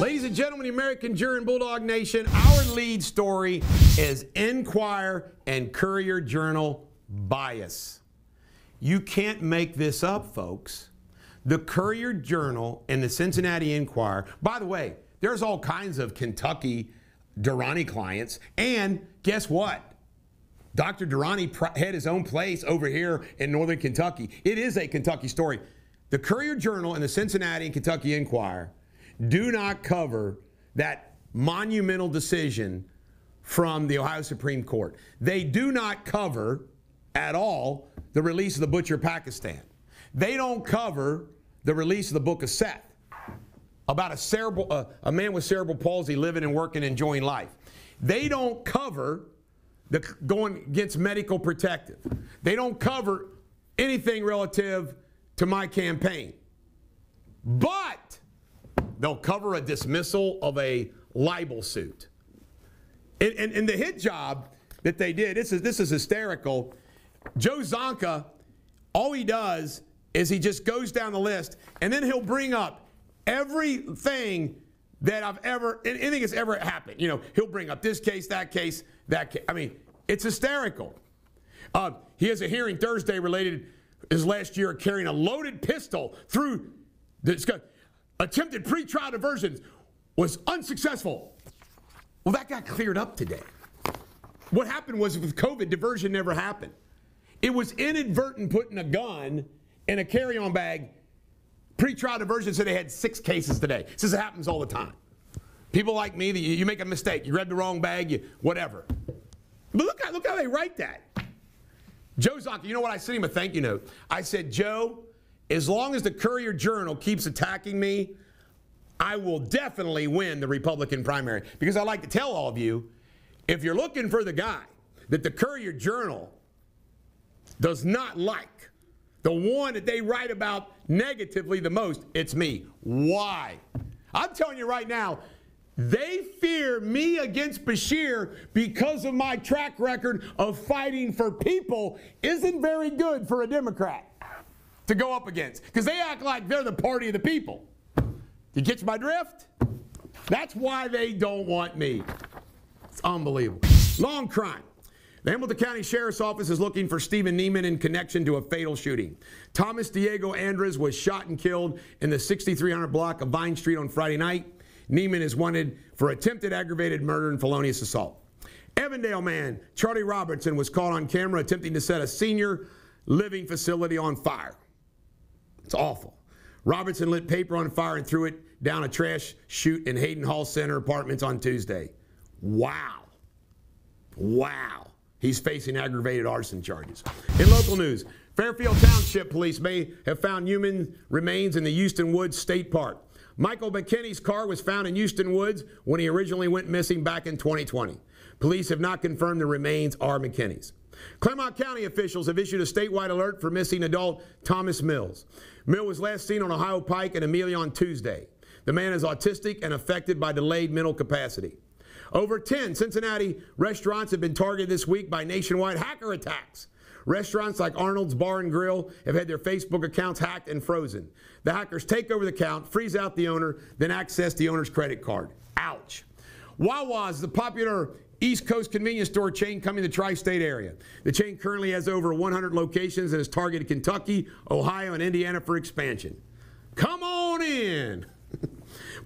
Ladies and gentlemen, the American Jury and Bulldog Nation, our lead story is Enquirer and Courier Journal bias. You can't make this up, folks. The Courier Journal and the Cincinnati Enquirer, by the way, there's all kinds of Kentucky Durrani clients. And guess what? Dr. Durrani had his own place over here in northern Kentucky. It is a Kentucky story. The Courier Journal and the Cincinnati and Kentucky Enquirer do not cover that monumental decision from the Ohio Supreme Court. They do not cover at all the release of the Butcher of Pakistan. They don't cover the release of the Book of Seth about a cerebral uh, a man with cerebral palsy living and working and enjoying life. They don't cover the going against medical protective. They don't cover anything relative to my campaign. But they'll cover a dismissal of a libel suit. And, and, and the hit job that they did, this is, this is hysterical. Joe Sonka, all he does is he just goes down the list and then he'll bring up everything that I've ever, anything that's ever happened. You know, he'll bring up this case, that case, that case. I mean, it's hysterical. Uh, he has a hearing Thursday related his last year carrying a loaded pistol through the attempted pre-trial diversions was unsuccessful. Well, that got cleared up today. What happened was with COVID, diversion never happened. It was inadvertent putting a gun in a carry-on bag. Pre-trial diversion said they had six cases today. It happens all the time. People like me, you make a mistake, you grab the wrong bag, you whatever. But look how look how they write that. Joe Sonka, you know what? I sent him a thank you note. I said, Joe, as long as the Courier Journal keeps attacking me, I will definitely win the Republican primary. Because I like to tell all of you, if you're looking for the guy that the Courier Journal does not like, the one that they write about negatively the most, it's me. Why? I'm telling you right now, they fear me against Beshear because of my track record of fighting for people isn't very good for a Democrat to go up against because they act like they're the party of the people. You catch my drift? That's why they don't want me. It's unbelievable. Long crime. The Hamilton County Sheriff's Office is looking for Stephen Neiman in connection to a fatal shooting. Thomas Diego Andres was shot and killed in the 6300 block of Vine Street on Friday night. Neiman is wanted for attempted aggravated murder and felonious assault. Avondale man Charlie Robertson was caught on camera attempting to set a senior living facility on fire. It's awful. Robertson lit paper on fire and threw it down a trash chute in Hayden Hall Center apartments on Tuesday. Wow. Wow. He's facing aggravated arson charges. In local news, Fairfield Township police may have found human remains in the Hueston Woods State Park. Michael McKinney's car was found in Hueston Woods when he originally went missing back in 2020. Police have not confirmed the remains are McKinney's. Clermont County officials have issued a statewide alert for missing adult Thomas Mills. Mill was last seen on Ohio Pike and Amelia on Tuesday. The man is autistic and affected by delayed mental capacity. Over 10 Cincinnati restaurants have been targeted this week by nationwide hacker attacks. Restaurants like Arnold's Bar and Grill have had their Facebook accounts hacked and frozen. The hackers take over the account, freeze out the owner, then access the owner's credit card. Ouch. Wawa's the popular East Coast convenience store chain coming to the tri state area. The chain currently has over 100 locations and has targeted Kentucky, Ohio, and Indiana for expansion. Come on in.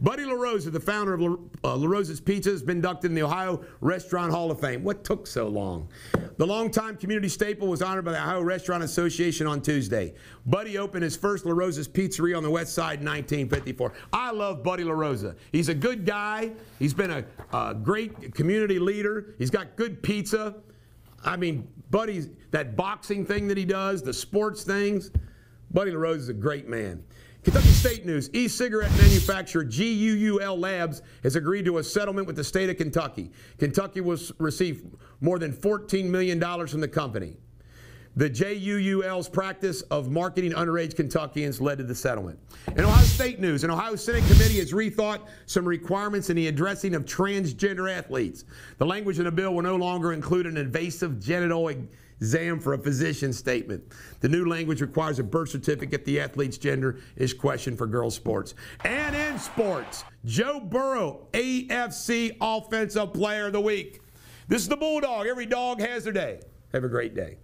Buddy LaRosa, the founder of La, uh, LaRosa's Pizza, has been inducted in the Ohio Restaurant Hall of Fame. What took so long? The longtime community staple was honored by the Ohio Restaurant Association on Tuesday. Buddy opened his first LaRosa's Pizzeria on the west side in 1954. I love Buddy LaRosa. He's a good guy. He's been a, a great community leader. He's got good pizza. I mean, Buddy's that boxing thing that he does, the sports things. Buddy LaRosa is a great man. Kentucky State News. E-cigarette manufacturer JUUL Labs has agreed to a settlement with the state of Kentucky. Kentucky will receive more than $14 million from the company. The JUUL's practice of marketing underage Kentuckians led to the settlement. In Ohio State news, an Ohio Senate committee has rethought some requirements in the addressing of transgender athletes. The language in the bill will no longer include an invasive genital exam for a physician statement. The new language requires a birth certificate. The athlete's gender is questioned for girls' sports. And in sports, Joe Burrow, AFC Offensive Player of the Week. This is the Bulldog. Every dog has their day. Have a great day.